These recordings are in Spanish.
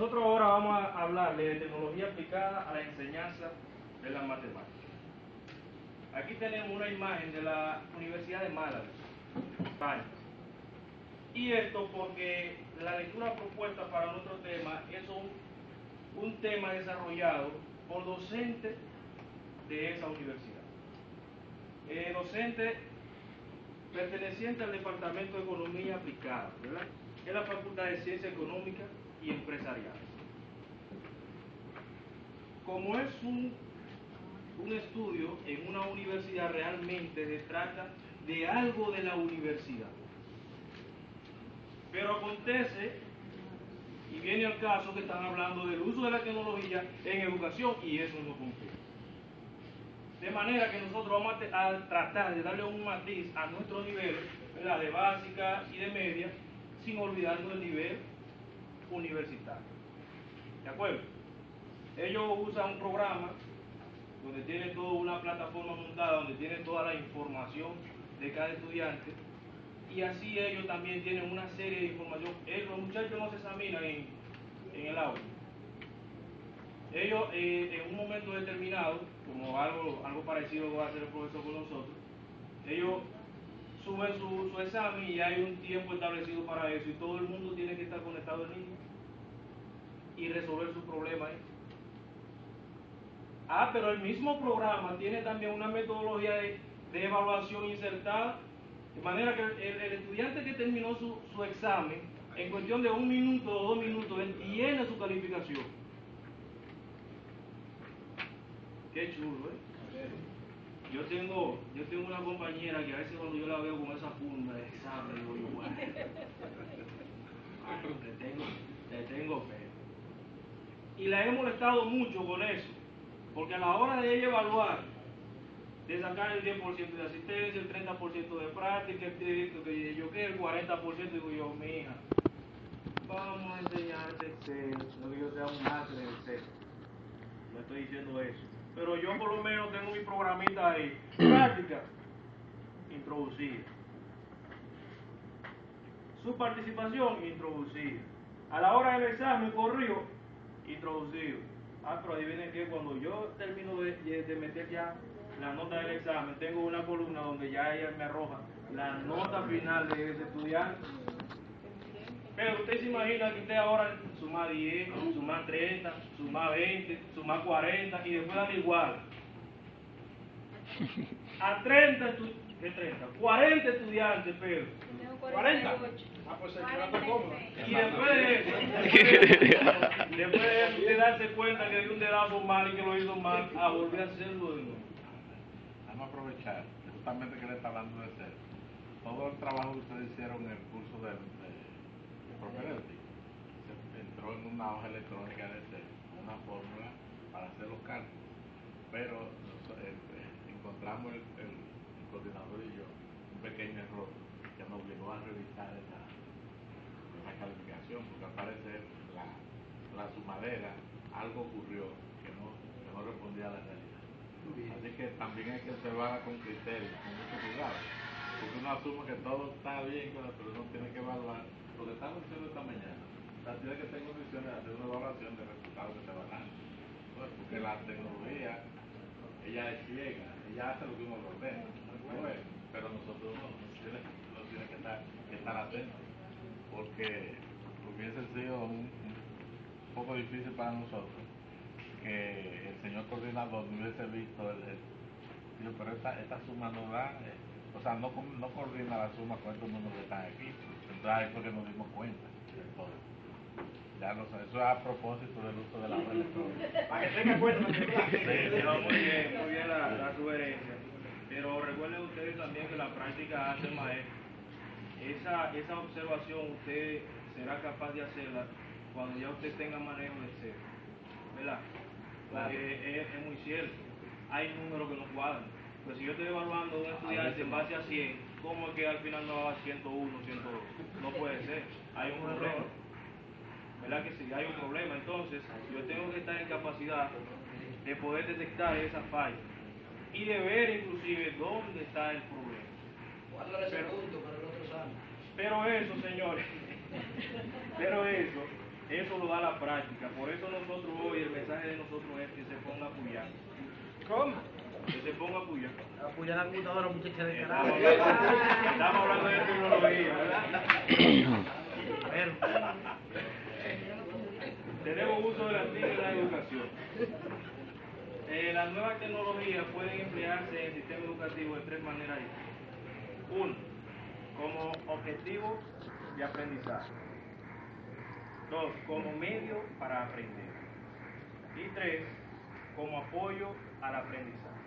Nosotros ahora vamos a hablar de tecnología aplicada a la enseñanza de las matemáticas. Aquí tenemos una imagen de la Universidad de Málaga, España. Y esto porque la lectura propuesta para nuestro tema es un, un tema desarrollado por docentes de esa universidad. Eh, docente perteneciente al Departamento de Economía Aplicada, ¿verdad? Es la Facultad de Ciencia Económica y Empresariales. Como es un, un estudio en una universidad, realmente se trata de algo de la universidad. Pero acontece, y viene al caso que están hablando del uso de la tecnología en educación, y eso no cumple. De manera que nosotros vamos a, tratar de darle un matiz a nuestros niveles, ¿verdad? de básica y de media, sin olvidarnos del nivel universitario. ¿De acuerdo? Ellos usan un programa donde tienen toda una plataforma montada, donde tienen toda la información de cada estudiante, y así ellos también tienen una serie de información. Eh, los muchachos no se examinan en, en el aula. Ellos eh, en un momento determinado, como algo, algo parecido va a hacer el profesor con nosotros, ellos suben su, su, examen y hay un tiempo establecido para eso y todo el mundo tiene que estar conectado en línea y resolver su problema. Ah, pero el mismo programa tiene también una metodología de, de evaluación insertada, de manera que el, estudiante que terminó su, su, examen, en cuestión de un minuto o dos minutos, tiene su calificación. Qué chulo, ¿eh? Yo tengo, yo tengo compañera que a veces cuando yo la veo con esa funda de examen, digo yo, bueno, le tengo, le tengo fe. Y la he molestado mucho con eso, porque a la hora de ella evaluar, de sacar el 10% de asistencia, el 30% de práctica, el, que yo que el 40%, digo yo, mija, vamos a enseñarte Excel, no que yo sea un máster en Excel. Le estoy diciendo eso pero yo por lo menos tengo mi programita ahí, práctica, introducida. Su participación, introducida. A la hora del examen, corrió, introducido. Ah, pero adivinen que cuando yo termino de, meter ya la nota del examen, tengo una columna donde ya ella me arroja la nota final de ese estudiante. Pero usted se imagina que usted ahora suma 10, suma 30, suma 20, suma 40 y después dan igual. A 30, ¿qué 30? 40 estudiantes, pero. 40. Ah, pues se queda cómodo. Y después de eso, después de darse cuenta que dio un dedazo mal y que lo hizo mal, a volver a hacerlo de nuevo. Vamos a aprovechar, justamente que le está hablando de ser. Todo el trabajo que ustedes hicieron en el curso de, de propedéutico entró en una hoja electrónica de ser una fórmula para hacer los cálculos. Pero eh, encontramos el, el, el, coordinador y yo un pequeño error que nos obligó a revisar esa, esa calificación, porque al parecer la, la sumadera, algo ocurrió que no, que no respondía a la realidad. Así que también hay que observarla con criterio, con mucho cuidado, porque uno asume que todo está bien, pero uno tiene que evaluar lo que estamos diciendo esta mañana, la ciudad que tengo condiciones de hacer una evaluación de resultados que se van. Pues, porque la tecnología, ella es ciega, ella hace lo que uno ordena. Pero nosotros no, nos tiene, nos tiene que, estar, que estar atentos, porque hubiese sido un, un, poco difícil para nosotros que el señor coordinador no hubiese visto el, el digo, pero esta, esta suma no da, eh, o sea, no, no coordina la suma con estos números que están aquí. Entonces ahí fue que nos dimos cuenta de todo. Ya lo sé, eso es a propósito del uso de la web electrónica. Para que tenga cuenta. sí, no, muy bien, muy bien la, la sugerencia. Pero recuerden ustedes también que la práctica hace maestro. Esa, esa observación usted será capaz de hacerla cuando ya usted tenga manejo de ser. ¿Verdad? Porque es, es muy cierto. Hay números que no cuadran. Pues si yo estoy evaluando a un estudiante en base a 100, ¿cómo es que al final no va a 101, 102? No puede ser. Hay un problema. ¿Verdad que sí? Hay un problema. Entonces, yo tengo que estar en capacidad de poder detectar esa falla y de ver inclusive dónde está el problema. Pero, punto para el otro examen. pero eso, señores, pero eso Eso lo da la práctica. Por eso nosotros hoy, el mensaje de nosotros es que se ponga a apoyar. ¿Cómo? Que se ponga a apoyar. Apoyar la computadora, muchacha de Estamos carajo. hablando, estamos hablando de tecnología, ¿verdad? Pero, Tenemos uso de la TIC en la educación. Eh, las nuevas tecnologías pueden emplearse en el sistema educativo de tres maneras distintas. Uno, como objetivo de aprendizaje. Dos, como medio para aprender. Y tres, como apoyo al aprendizaje.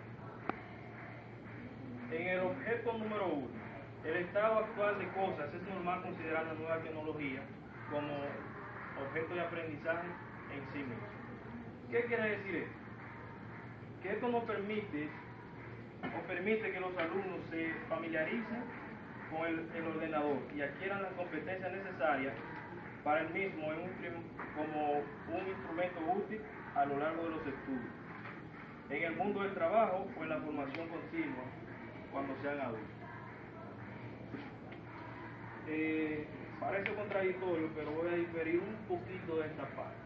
En el objeto número uno, el estado actual de cosas es normal considerar la nueva tecnología como objeto de aprendizaje en sí mismo. ¿Qué quiere decir esto? Que esto nos permite o permite que los alumnos se familiaricen con el, ordenador y adquieran las competencias necesarias para el mismo como un instrumento útil a lo largo de los estudios, en el mundo del trabajo o en la formación continua cuando sean adultos. Eh, parece contradictorio, pero voy a diferir un poquito de esta parte.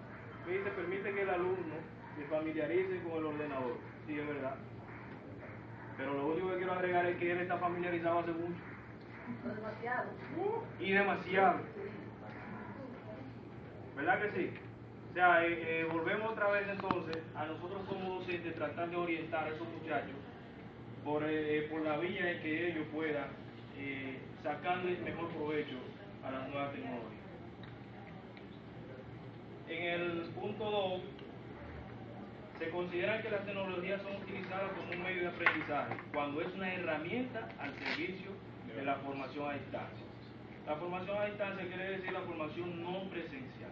Dice, permite que el alumno se familiarice con el ordenador. Sí, es verdad. Pero lo único que quiero agregar es que él está familiarizado hace mucho. Y demasiado. ¿Verdad que sí? O sea, eh, eh, volvemos otra vez entonces a nosotros como docentes tratar de orientar a esos muchachos por, eh, por la vía en que ellos puedan sacarle mejor provecho a las nuevas tecnologías. En el punto 2, se considera que las tecnologías son utilizadas como un medio de aprendizaje cuando es una herramienta al servicio de la formación a distancia. La formación a distancia quiere decir la formación no presencial.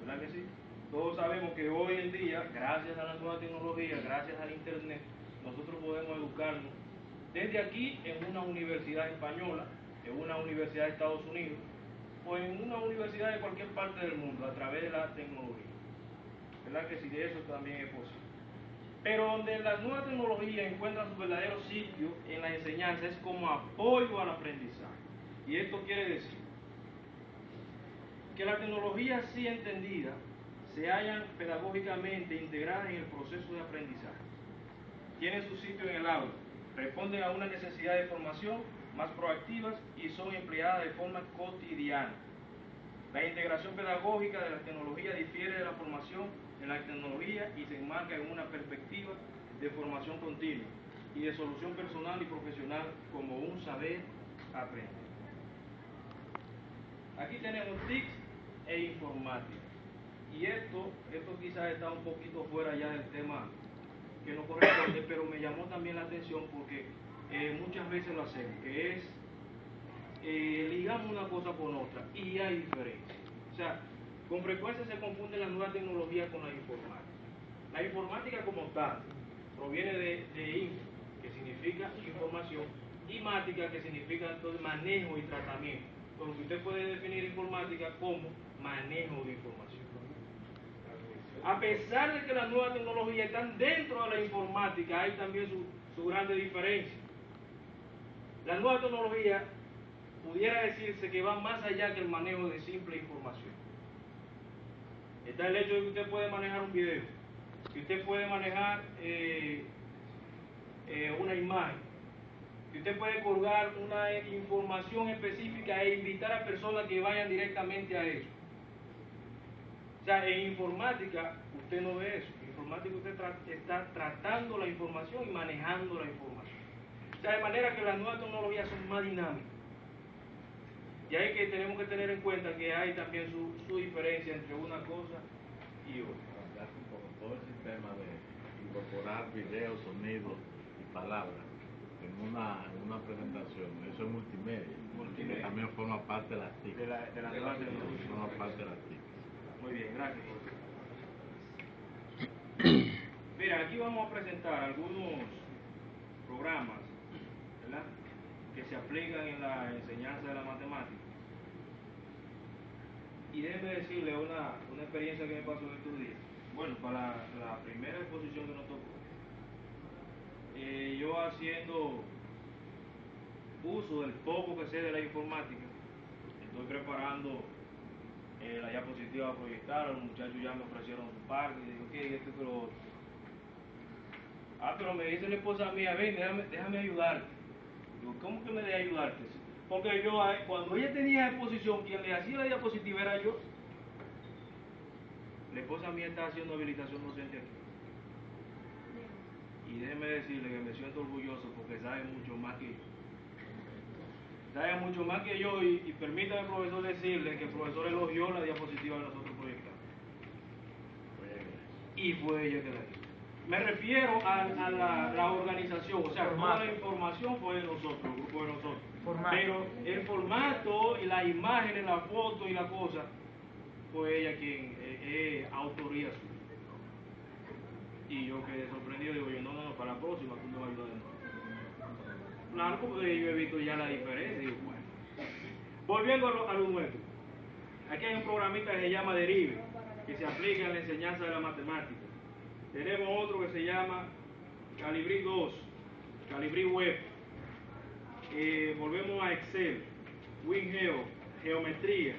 ¿Verdad que sí? Todos sabemos que hoy en día, gracias a la nueva tecnología, gracias al Internet, nosotros podemos educarnos desde aquí en una universidad española, en una universidad de Estados Unidos o en una universidad de cualquier parte del mundo a través de la tecnología. ¿Verdad que sí? De eso también es posible. Pero donde la nueva tecnología encuentra su verdadero sitio en la enseñanza es como apoyo al aprendizaje. Y esto quiere decir que la tecnología así entendida se hallan pedagógicamente integradas en el proceso de aprendizaje. Tienen su sitio en el aula, responden a una necesidad de formación más proactivas y son empleadas de forma cotidiana. La integración pedagógica de la tecnología difiere de la formación en la tecnología y se enmarca en una perspectiva de formación continua y de solución personal y profesional como un saber aprender. Aquí tenemos TICs e informática. Y esto, esto quizás está un poquito fuera ya del tema que no corresponde, pero me llamó también la atención porque eh, muchas veces lo hacemos, que es eh, ligamos una cosa con otra y hay diferencias. O sea, con frecuencia se confunde la nueva tecnología con la informática. La informática como tal proviene de, de info, que significa información, y mática, que significa entonces manejo y tratamiento. Porque usted puede definir informática como manejo de información. A pesar de que las nuevas tecnologías están dentro de la informática, hay también su, su grande diferencia. La nueva tecnología pudiera decirse que va más allá que el manejo de simple información. Está el hecho de que usted puede manejar un video, que usted puede manejar eh, eh, una imagen, que usted puede colgar una información específica e invitar a personas que vayan directamente a eso. O sea, en informática usted no ve eso. En informática usted está tratando la información y manejando la información. O sea, de manera que las nuevas tecnologías son más dinámicas. Y hay que tenemos que tener en cuenta que hay también su, su diferencia entre una cosa y otra. Cambiarse un poco todo el sistema de incorporar videos, sonidos y palabras en una, en una presentación, eso es multimedia. Multimedia. Que también forma parte de las TIC. De la, de la nueva tecnología. Forma parte de las TIC. Muy bien, gracias. Mira, aquí vamos a presentar algunos programas. Que se aplican en la enseñanza de la matemática. Y déjeme decirle una, una experiencia que me pasó en estos días. Bueno, para la primera exposición que nos tocó, eh, yo haciendo uso del poco que sé de la informática, estoy preparando eh, la diapositiva a proyectar, los muchachos ya me ofrecieron su parte, y digo, ¿qué? Esto que lo otro. Ah, pero me dice la esposa mía, ven, déjame ayudarte. Digo, ¿cómo que me de ayudarte? Porque yo, cuando ella tenía exposición, quien le hacía la diapositiva era yo. La esposa mía está haciendo habilitación docente aquí. Y déjeme decirle que me siento orgulloso porque sabe mucho más que yo. Sabe mucho más que yo y, y permítame, profesor, decirle que el profesor elogió la diapositiva que nosotros proyectamos. Y fue ella que la hizo. Me refiero a, a la, la organización, o sea, toda la información fue de nosotros, grupo de nosotros. Formato. Pero el formato y las imágenes, la foto y la cosa, fue ella quien eh, es autoría suya. Y yo quedé sorprendido, digo yo, no, no, no, para la próxima tú me vas a ayudar de nuevo. Claro, porque yo he visto ya la diferencia, digo, bueno. Volviendo a lo, a lo nuestro, aquí hay un programita que se llama Derive, que se aplica en la enseñanza de la matemática. Tenemos otro que se llama Calibri 2, Calibri Web. Eh, volvemos a Excel, WinGeo, Geometría,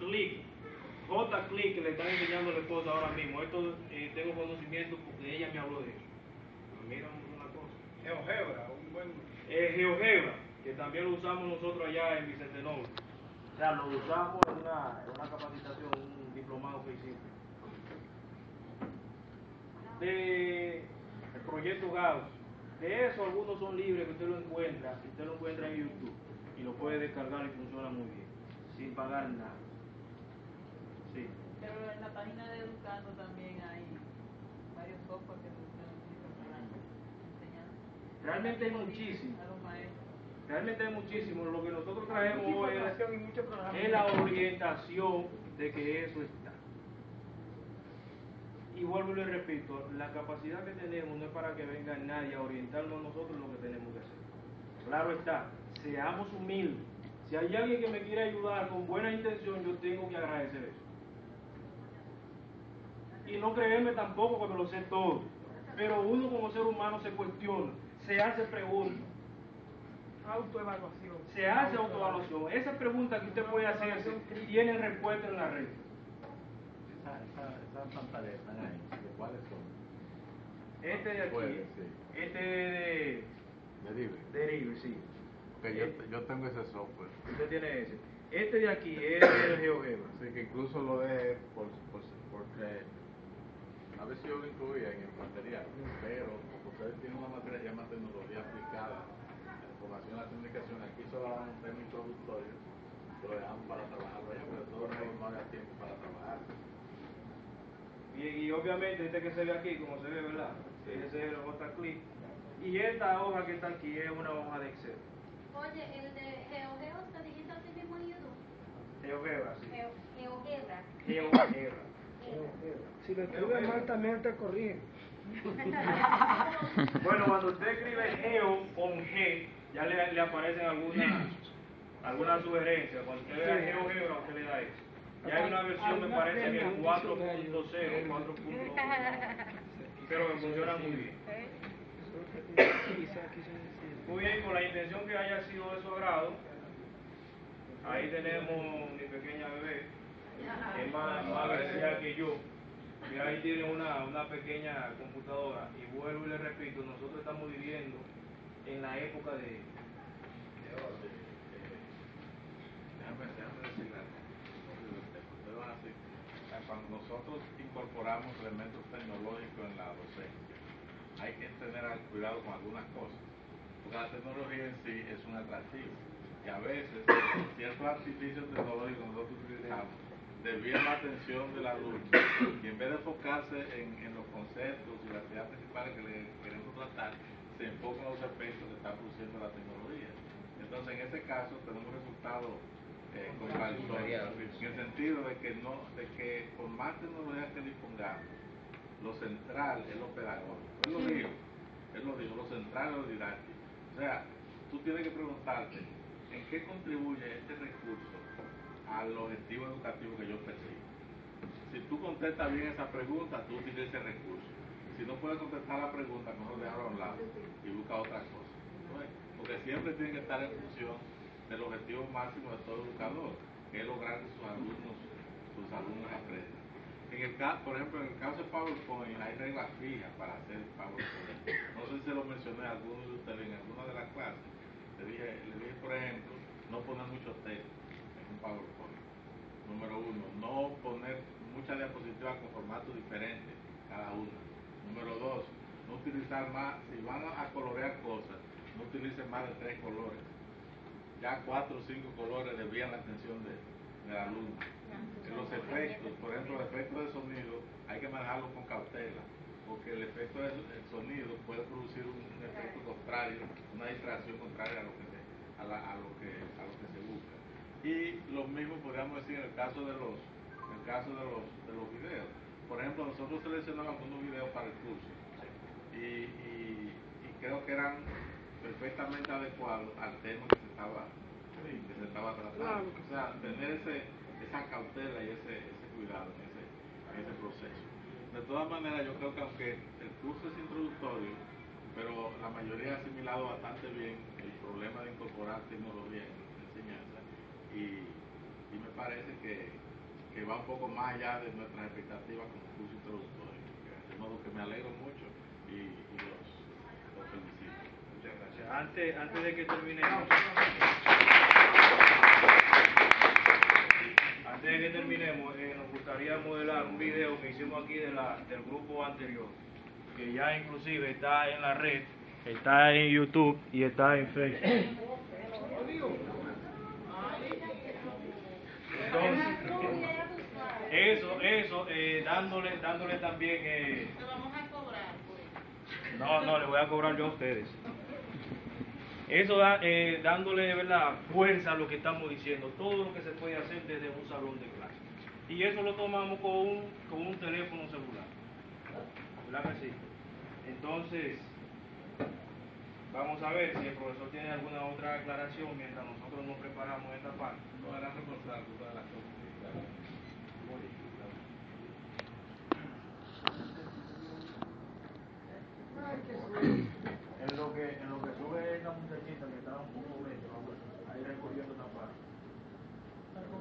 Click, J-Click que le están enseñando a la esposa ahora mismo. Esto eh, tengo conocimiento porque ella me habló de eso. Mira una cosa. GeoGebra, un buen... Eh, GeoGebra, que también lo usamos nosotros allá en Vicente Noble. O sea, lo usamos en una, en una capacitación, un diplomado que hicimos. De el proyecto Gauss. De eso algunos son libres que usted lo encuentra, usted lo encuentra en YouTube y lo puede descargar y funciona muy bien, sin pagar nada. Sí. Pero en la página de Educando también hay varios software que se utilizan para enseñar. Realmente hay muchísimo. A los maestros. Realmente hay muchísimo. Lo que nosotros traemos hoy es, es la orientación de que eso está. Y vuelvo y le repito, la capacidad que tenemos no es para que venga nadie a orientarnos a nosotros lo que tenemos que hacer. Claro está, seamos humildes. Si hay alguien que me quiere ayudar con buena intención, yo tengo que agradecer eso. Y no creerme tampoco me lo sé todo. Pero uno como ser humano se cuestiona, se hace preguntas Autoevaluación. se hace autoevaluación. Esas preguntas que usted puede hacerse tienen respuesta en la red. Esa- esa- están ahí, ¿de cuáles son? Este de aquí, Puede, sí. este de, Derive. de River, sí. Que yo, yo tengo ese software. Usted tiene ese. Este de aquí es el GeoGebra. Así que incluso lo de por, por, porque a veces yo lo incluía en el material, pero como ustedes tienen una materia que se llama tecnología aplicada, la información la comunicación, aquí solo damos un tema introductorio, lo dejamos para trabajarlo allá, pero todo no, no había tiempo para trabajar. Y, y obviamente este que se ve aquí, como se ve, ¿verdad? Ese es el J-Click. Y esta hoja que está aquí es una hoja de Excel. Oye, el de GeoGeo se digita así mismo en YouTube. GeoGebra, sí. Geo- GeoGebra. GeoGebra. Si lo escribe mal también te corrigen. Bueno, cuando usted escribe Geo con G, ya le, le aparecen algunas alguna sugerencias. Cuando usted vea GeoGebra, usted le da eso. Ya hay una versión, me parece que es 4.0, 4.1, pero que funciona muy bien. Muy bien, con la intención que haya sido de su agrado, ahí tenemos mi pequeña bebé, que es más, más que yo. Y ahí tiene una, una pequeña computadora. Y vuelvo y le repito, nosotros estamos viviendo en la época de... Déjame, déjame algo. Cuando nosotros incorporamos elementos tecnológicos en la docencia, hay que tener cuidado con algunas cosas. Porque la tecnología en sí es un atractivo. Y a veces ciertos artificios tecnológicos nosotros utilizamos desvían la atención del alumno y en vez de enfocarse en, en los conceptos y las ideas principales que le queremos tratar, se enfocan en los efectos que está produciendo la tecnología. Entonces, en ese caso, tenemos resultados eh, en el sentido de que, no, de que por más tecnología que dispongamos, lo central es lo pedagógico. Él lo dijo, él lo dijo, lo central es lo didáctico. O sea, tú tienes que preguntarte, ¿en qué contribuye este recurso al objetivo educativo que yo persigo? Si tú contestas bien esa pregunta, tú utilizas ese recurso. Si no puedes contestar la pregunta, mejor déjalo a un lado y busca otra cosa. Porque siempre tiene que estar en función del objetivo máximo de todo educador, es lograr que sus alumnos sus alumnos acreditan. En el caso, por ejemplo, en el caso de PowerPoint hay reglas fijas para hacer PowerPoint. No sé si se lo mencioné a algunos de ustedes en alguna de las clases. Le dije, le dije por ejemplo, no poner mucho texto en un PowerPoint. Número uno, no poner muchas diapositivas con formatos diferentes cada una. Número dos, no utilizar más, si van a colorear cosas, no utilicen más de tres colores. Ya cuatro o cinco colores desvían la atención de, del alumno. En los efectos, por ejemplo, el efecto de sonido, hay que manejarlo con cautela, porque el efecto del el sonido puede producir un, un efecto contrario, una distracción contraria a lo que la- a lo que, a lo que se busca. Y lo mismo podríamos decir en el caso de los, en el caso de los, de los videos. Por ejemplo, nosotros seleccionamos unos videos para el curso y, y, y creo que eran perfectamente adecuados al tema que se estaba, que se estaba tratando. O sea, tener ese, esa cautela y ese, ese cuidado en ese, en ese proceso. De todas maneras, yo creo que aunque el curso es introductorio, pero la mayoría ha asimilado bastante bien el problema de incorporar tecnología en la enseñanza y, y me parece que, que va un poco más allá de nuestras expectativas como curso introductorio. De modo que me alegro mucho y, y los, los felicito. Muchas gracias. Antes, antes de que terminemos, antes de que terminemos, eh, nos gustaría modelar un video que hicimos aquí de la, del grupo anterior, que ya inclusive está en la red, está en YouTube y está en Facebook. Entonces, eso, eso, eh, dándole, dándole también, eh, eso. no, no, le voy a cobrar yo a ustedes. Eso da, eh, dándole de verdad fuerza a lo que estamos diciendo, todo lo que se puede hacer desde un salón de clase. Y eso lo tomamos con un, con un teléfono celular. ¿Verdad que sí? Entonces, vamos a ver si el profesor tiene alguna otra aclaración mientras nosotros nos preparamos esta parte. No era reforzar todas las cosas. En lo que, en lo que muchachita que estaba un poco lenta, vamos a ir recogiendo esta parte.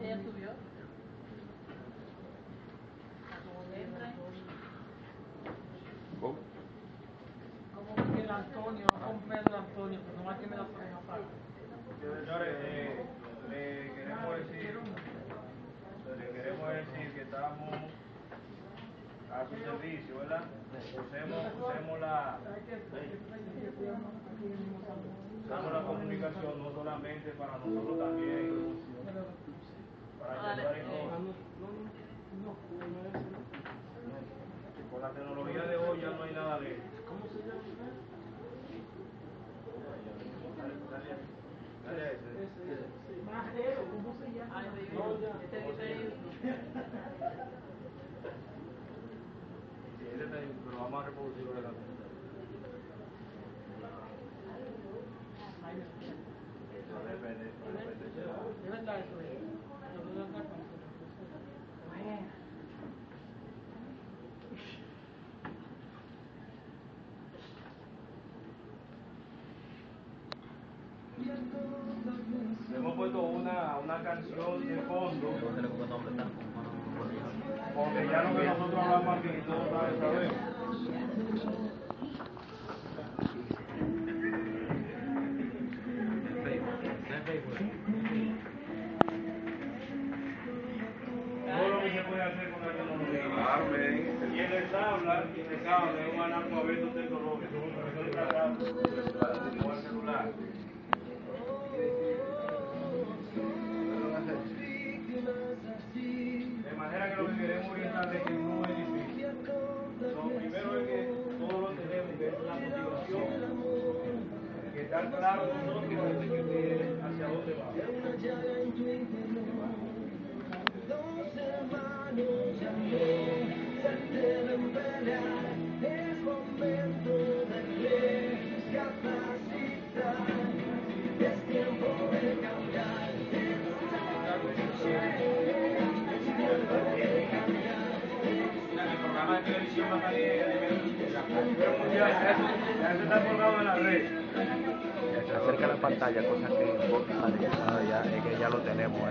Ella subió. Entra. Como que el Antonio, un Pedro Antonio, que nomás tiene la frena aparte. Señores, eh, le queremos decir, le queremos decir que estamos a su servicio, ¿verdad? Usemos, usemos la, usemos la solamente para nosotros también, para ayudar en todo. Con la tecnología de hoy ya no hay nada de eso. Majero, ¿cómo se llama? YouTube. Este ese está ahí, pero vamos a reproducirlo de la computadora. Eso depende, depende de la- Es verdad eso, eh. Yo voy a hablar con eso. Hemos puesto una, una canción de fondo. Porque ya lo que nosotros hablamos aquí, todos sabemos. Que está claro nosotros hacia dónde de televisión va a salir ya, ya se está colgado en la red. Acerca la pantalla, cosa que es que ya lo tenemos.